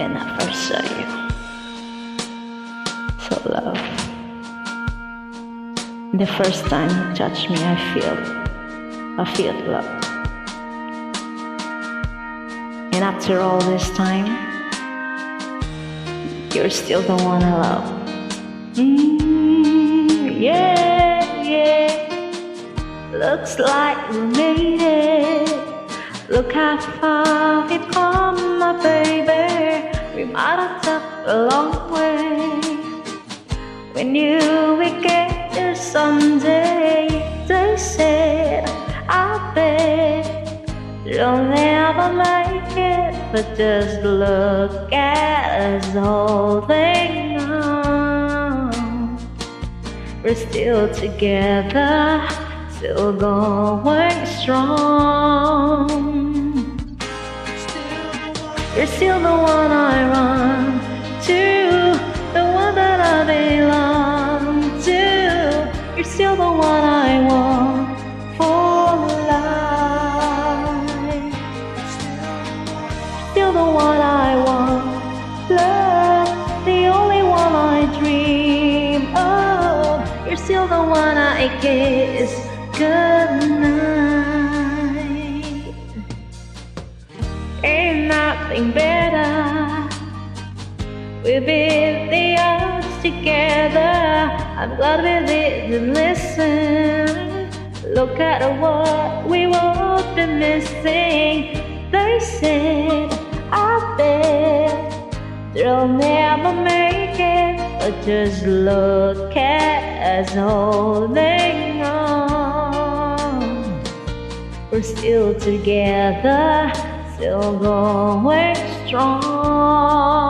when I first saw you. So love. The first time you touched me, I feel, I feel love. And after all this time, you're still the one I love. Mm, yeah, yeah. Looks like we made it. Look how far we've come, my baby. A long way. When you will get there someday, they said, I bet you'll never make it. But just look at us holding on. We're still together, still going strong. You're still the one I run to, the one that I belong to. You're still the one I want for life. Still the one I want, love, the only one I dream of. You're still the one I kiss goodnight. ain't nothing better. We beat the odds together. I'm glad we didn't listen. Look at what we would be missing. They said, I bet they'll never make it. But just look at us holding on. We're still together still going strong.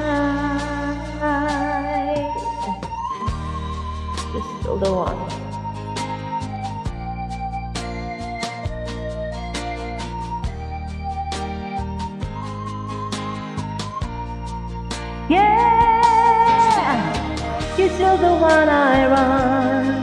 The one. Yeah, you're still the one I run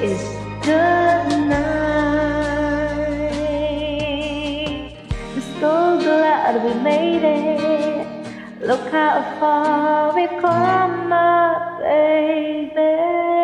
kiss goodnight. I'm so glad we made it. Look how far we've come, my baby.